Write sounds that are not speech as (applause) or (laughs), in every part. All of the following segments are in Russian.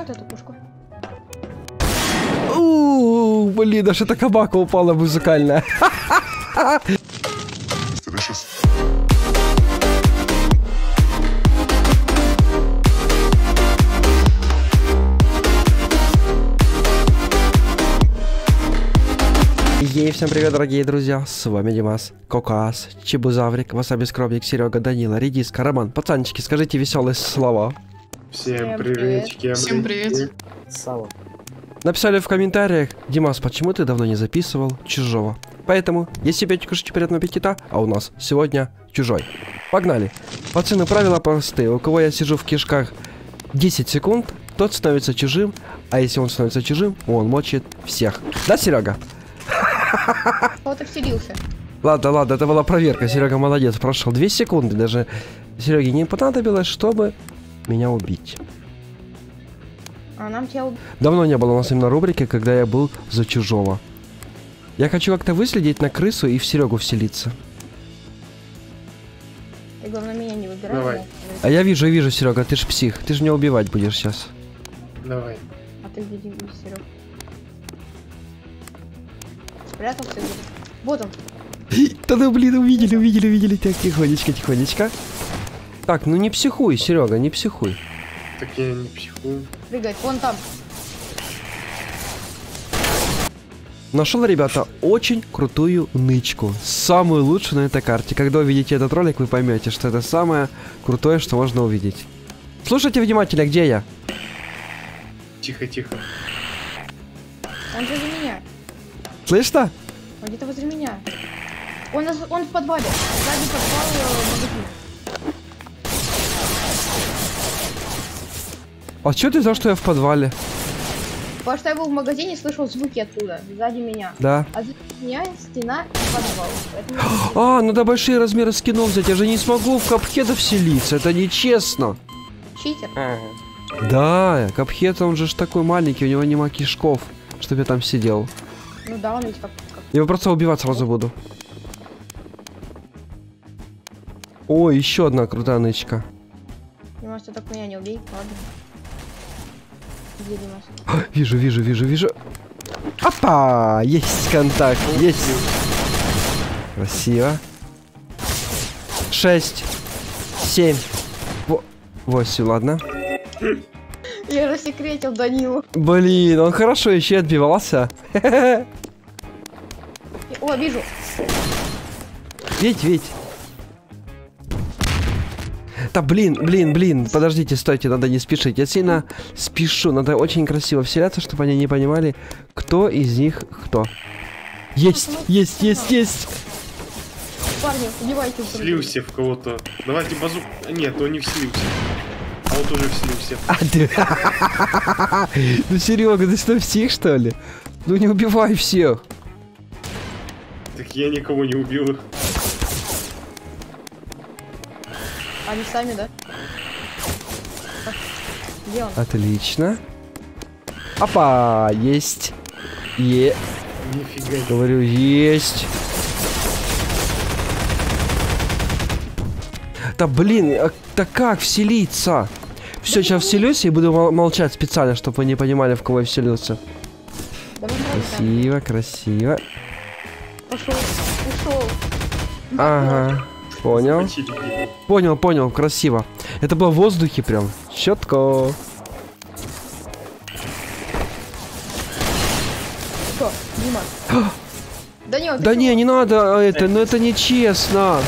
Вот эту пушку. У, блин, аж эта кабака упала музыкальная. Ей, всем привет, дорогие друзья, с вами Димас, Кокас, Чебузаврик, Васаби Скромник, Серега, Данила, Редиска, Роман. Пацанчики, скажите веселые слова. Всем Всем приветики. Всем привет. Написали в комментариях, Димас, почему ты давно не записывал Чужого? Поэтому, если опять кушайте приятного аппетита, а у нас сегодня Чужой. Погнали. Пацаны, правила простые. У кого я сижу в кишках 10 секунд, тот становится чужим, а если он становится чужим, он мочит всех. Да, Серега? (laughs) Кого-то вселился. Ладно, ладно, это была проверка. Серега молодец, прошел 2 секунды. Даже Сереге не понадобилось, чтобы меня убить. А нам тебя уб... Давно не было у нас именно рубрики, когда я был за чужого. Я хочу как-то выследить на крысу и в Серегу вселиться. Ты, главное, меня не выбирай. Давай. я- А я вижу, вижу, Серега, ты ж псих. Ты же меня убивать будешь сейчас. Давай. А ты где Дим- Серег? Спрятался где Вот он. (laughs) Да ну блин, увидели, увидели, увидели. Так, тихонечко, тихонечко. Так, ну не психуй, Серега, не психуй. Так я не психую. Прыгает. Вон там. Нашел, ребята, очень крутую нычку. Самую лучшую на этой карте. Когда увидите этот ролик, вы поймете, что это самое крутое, что можно увидеть. Слушайте внимательно, где я? Тихо, тихо. Он возле меня. Слышно? Он где-то возле меня. Он, он в подвале. Сзади подвал э, магазин. А что ты за что я в подвале? Потому что я был в магазине, слышал звуки оттуда, сзади меня. Да. А за меня стена и подвал. Поэтому (gasps) А, надо большие размеры скинов взять. Я же не смогу в капхеда вселиться. Это нечестно. читер. Да, капхед, он же ж такой маленький, у него нема кишков, чтобы я там сидел. Ну да, он ведь как... как... Я его просто убивать сразу буду. О, еще одна крутая нычка. Димас, ты так меня не убей. Ладно. Димас? Вижу, вижу, вижу, вижу. Опа! Есть контакт, есть. Красиво. Шесть. Семь. Во- Восемь, ладно. Я рассекретил Данилу. Блин, он хорошо еще отбивался. (laughs) О, вижу. Ведь, ведь. Да блин, блин, блин, подождите, стойте, надо не спешить. Я сильно спешу, надо очень красиво вселяться, чтобы они не понимали, кто из них кто. Есть, есть, есть, есть. Парни, убивайте. Слился в кого-то. Давайте базу... Нет, он не вселился. А вот уже вселился. А ты... (laughs) Ну, Серега, ты что, псих, что ли? Ну, не убивай всех. Так я никого не убил. Они сами, да? Где он? Отлично. Опа, есть. Е, Нифига говорю, есть. Да блин, а, да как вселиться? Все, сейчас вселюсь и буду мол- молчать специально, чтобы вы не понимали, в кого я вселился. Давай, там. Красиво, красиво. Пошел, ушел. Ага, понял. Понял, понял, красиво. Это было в воздухе прям. Четко. Что, Дима? Данил, (gasps) ты Да не, не надо а, это, ну это нечестно.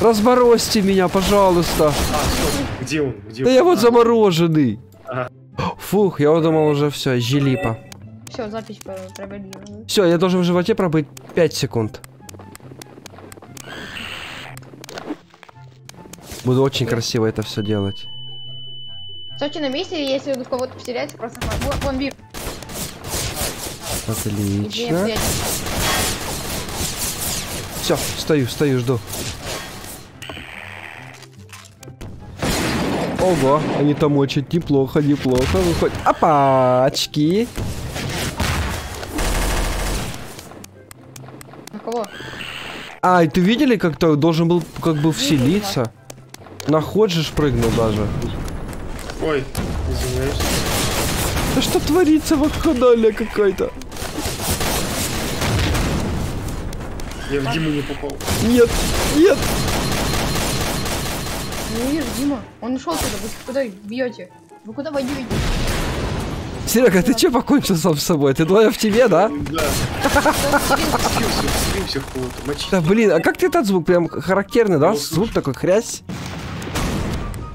Разборосьте меня, пожалуйста. А, стоп. Где он? Где Да он? я вот замороженный. Ага. Фух, я вот думал уже все, желипа. Все, запись про- провели. Все, я должен в животе пробыть 5 секунд. Буду очень красиво это все делать. Стойте на месте, если в кого-то потеряется, просто... Вон, Отлично. Все, стою, стою, жду. Ого, они там очень неплохо, неплохо выходят. Опа, очки. На кого? А, и ты видели, как то должен был как бы вселиться? На ход же ж прыгнул даже. Ой, извиняюсь. Да что творится в канале какой-то? Я в Диму не попал. Нет, нет. Не вижу, Дима. Он ушел туда. Вы куда бьете? Вы куда воюете? Серега, ты че покончил сам с собой? Ты двое в тебе, да? Да. Да блин, а как ты этот звук? Прям характерный, да? Звук такой хрясь.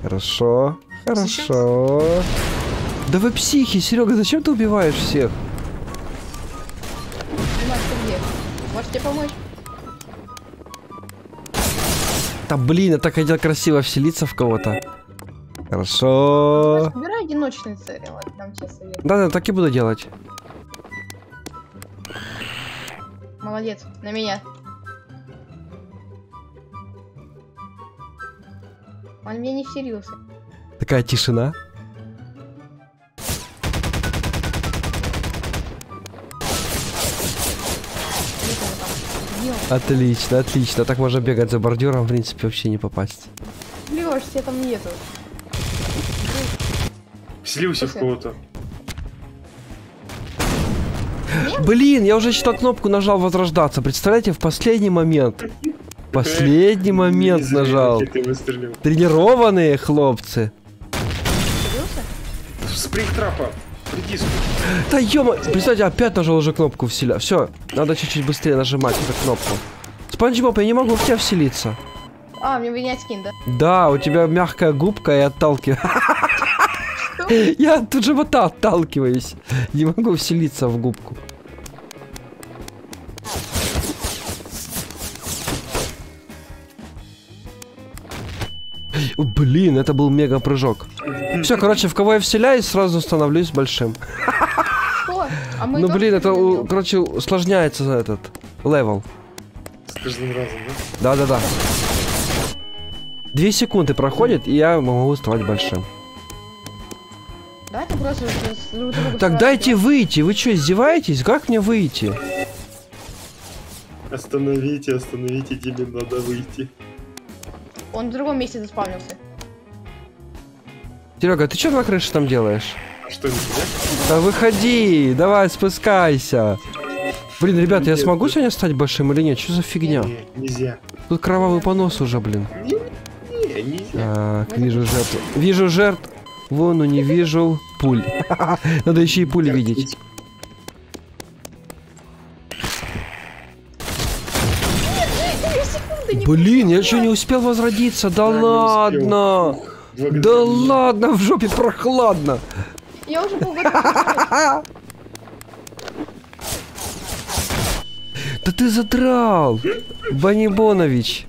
Хорошо, хорошо. Да вы психи, Серега, зачем ты убиваешь всех? Можете помочь? Да блин, я так хотел красиво вселиться в кого-то. Хорошо. Собирай одиночные цели, дам тебе совет. Да-да, так и буду делать. Молодец, на меня. Он мне не вселился. Такая тишина. Отлично, отлично. Так можно бегать за бордюром, в принципе, вообще не попасть. Лёш, тебя там нету. Слился в кого-то. Блин, я уже что кнопку нажал возрождаться. Представляете, в последний момент. Последний момент нажал. Тренированные хлопцы. Вселился? Спринг трапа. Приди сюда. Да ё Представьте, опять нажал уже кнопку вселя. Все, надо чуть-чуть быстрее нажимать эту кнопку. Спанч Боб, я не могу в тебя вселиться. А, мне менять скин, да? Да, у тебя мягкая губка и отталкиваю. (laughs) Я тут живота отталкиваюсь. Не могу вселиться в губку. Блин, это был мега прыжок. Все, короче, в кого я вселяюсь, сразу становлюсь большим. Что? А мы Ну блин, это, у- короче, усложняется этот level. С каждым разом, да? Да-да-да. Две секунды проходит, и я могу стать большим. Давайте просто с- друг другу Так дайте выйти, вы что, издеваетесь? Как мне выйти? Остановите, остановите, тебе надо выйти. Он в другом месте заспавнился. Серега, ты что на крыше там делаешь? А что, не? Да выходи, давай спускайся. Блин, ребят, я смогу сегодня стать большим или нет? Что за фигня? Не, нельзя. Тут кровавый понос уже, блин. Не, нельзя. Так, вижу жертву. Вижу жертв. Вон, ну не вижу пуль. (laughs) Надо еще и пули видеть. Блин, я еще не успел возродиться. Да Да, ладно. Да ладно, в жопе прохладно. Я уже полгода (laughs) Да ты задрал, Банибонович.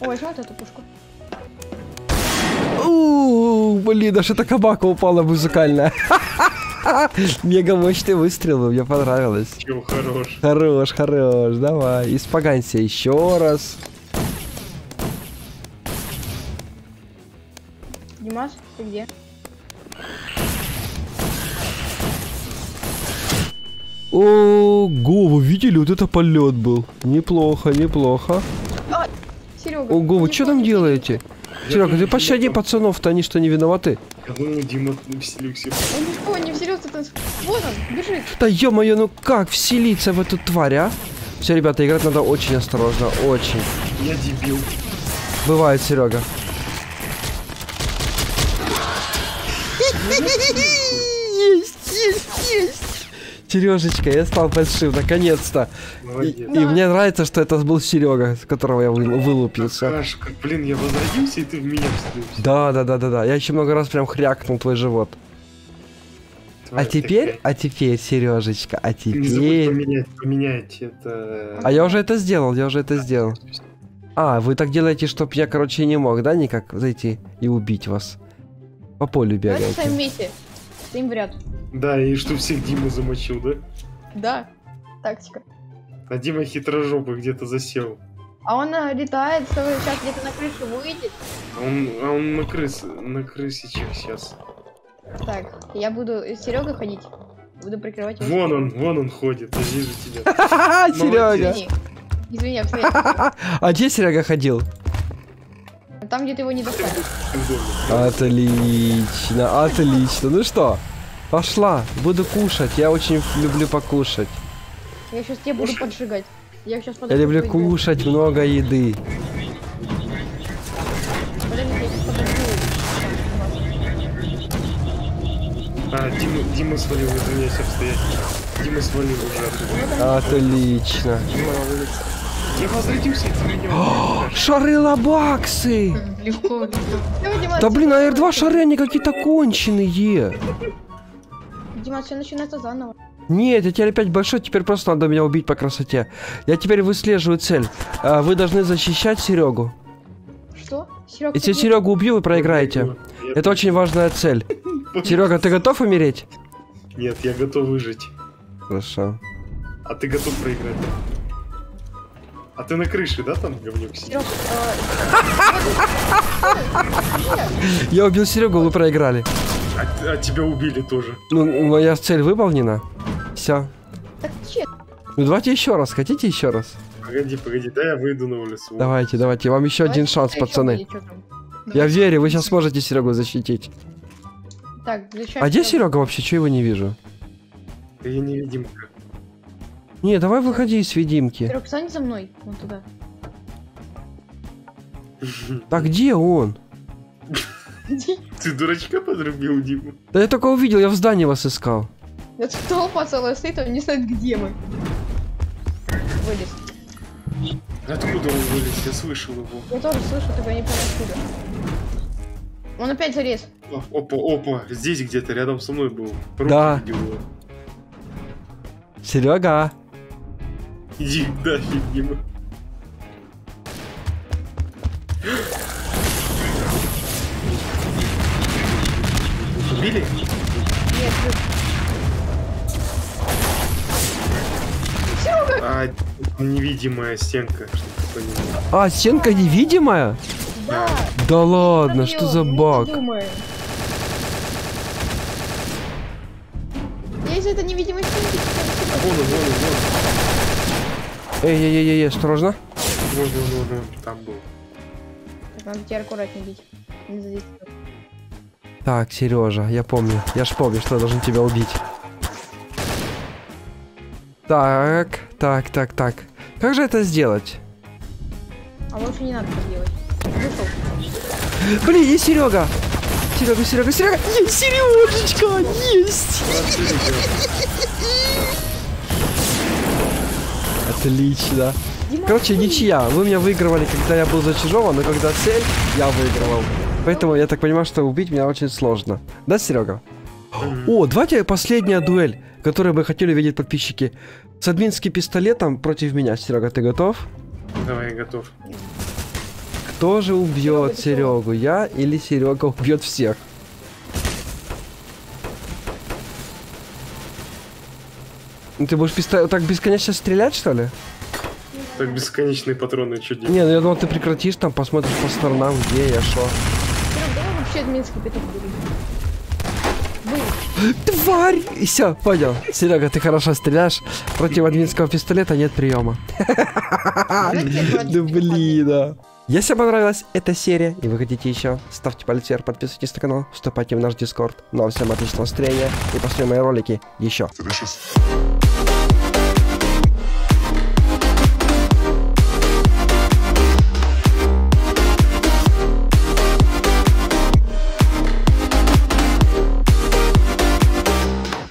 О, возьму вот эту пушку. У, блин, аж эта кабака упала музыкальная. (laughs) (laughs) Мега мощный выстрел, мне понравилось. Чё, хорош. Хорош, хорош, давай. Испоганься еще раз. Димас, ты где? Ого, вы видели, вот это полет был. Неплохо, неплохо. Серега. Ого, вы что там делаете? Серега, ты пощади пацанов-то, они что, не виноваты? Думал, Дима вселился. Он ничего не вселился, там... Вот он, бежит. Да ё-моё, ну как вселиться в эту тварь, а? Все, ребята, играть надо очень осторожно, очень. Я дебил. Бывает, Серега. Сережечка, я стал большим, наконец-то. И, Молодец. и мне нравится, что это был Серега, с которого я вы- вылупился. Как, блин, я возродился, и ты в меня вселился. Да, да, да, да, да. Я еще много раз прям хрякнул твой живот. А теперь, такая. а теперь, Сережечка, а Не забудь теперь. поменять, поменять это... А я уже это сделал, я уже это сделал. А, вы так делаете, чтоб я, короче, не мог, да, никак зайти и убить вас? По полю Давайте стоим Стоим в ряд. Да, и что всех Диму замочил, да? Да. Тактика. А Дима хитрожопый где-то засел. А он э, летает, сейчас где-то на крышу выйдет. А он, а он на крыс, на крысичек сейчас. Так, я буду с Серегой ходить. Буду прикрывать его. Вон он, вон он ходит, я вижу тебя. (laughs) Серега. Извини. Извини, обстоятельства. (laughs) А где Серега ходил? Там где ты его не достанешь. Отлично, отлично. Ну что, пошла, буду кушать. Я очень люблю покушать. Я сейчас тебе буду поджигать. Я сейчас Я люблю кушать. кушать много еды. А, Дима, Дима свалил, извиняюсь, обстоять. Дима свалил уже оттуда. Отлично. Я возвратился, ты меня (gasps) Шары лабаксы! Легко, легко. Давай, Дима, Да блин, а начинается- R2 шары они какие-то конченые. Дима, все начинается заново. Нет, я теперь опять большой, теперь просто надо меня убить по красоте. Я теперь выслеживаю цель. А, Вы должны защищать Серегу. Что? Серег, Если Серегу убью, вы проиграете. Это очень важная цель. Серега, ты готов умереть? Нет, я готов выжить. Хорошо. А ты готов проиграть? А ты на крыше, да, там, говнюк сидишь? Серег, Я убил Серегу, вы проиграли. А, а тебя убили тоже. Ну, моя цель выполнена. Все. так че? Ну давайте еще раз. Хотите еще раз? Погоди, погоди, да я выйду на улицу. Давайте, давайте. Вам еще один Давайте шанс, что-то ещё пацаны. чё. Я верю, вы сейчас сможете Серегу защитить. Так, включай. А где. Серега вообще? Чего его не вижу? Да я невидимка. Не, давай выходи из видимки. Серег, встань за мной. Вон туда. А где он? (laughs) Ты дурачка подрубил, Диму? Да я только увидел, я в здании вас искал. Это толпа целая стоит, он не знает, где мы. Вылез. Откуда он вылез? Я слышал его. Я тоже слышу, только я не понял откуда. Он опять залез. Опа, опа, здесь где-то рядом со мной был. Руки Да. Серега. Иди нафиг, Дима. Убили? Нет, вы- А, невидимая стенка, чтобы. А, стенка невидимая? да. Да ладно, Ё, что за баг? думаем. Я из этой невидимой стенки А вон он, вон он, вон Эй, эй, эй, эй, осторожно. вон, вон, там был. Так, надо тебя аккуратнее бить. Не задеть. Так, Сережа, я помню. Я ж помню, что я должен тебя убить. Так, так, так, так. Как же это сделать? А лучше не надо так делать. Вышел. Блин, есть Серега! Серега, Серега, Серега! Есть Сережечка! Есть! Отлично. Короче, ничья. Вы меня выигрывали, когда я был за чужого, но когда цель, я выигрывал. Поэтому я так понимаю, что убить меня очень сложно. Да, Серега? О, давайте последняя дуэль, которую бы хотели видеть подписчики. С админским пистолетом против меня. Серега, ты готов? Давай, я готов. Кто же убьет? Серегу? Я или Серега убьет всех? Ты будешь пистолет так бесконечно стрелять, что ли? Так бесконечные патроны, что делать? Не, ну я думал, ты прекратишь там, посмотришь по сторонам, где я, шо. Вообще админский. Вы. (gasps) Тварь! И все, понял. Серега, ты хорошо стреляешь. Против админского пистолета нет приема. (laughs) Да блин, да. Если понравилась эта серия и вы хотите еще, ставьте палец вверх, подписывайтесь на канал, вступайте в наш дискорд. Ну а всем отличного настроения и посмотрим мои ролики еще. Delicious.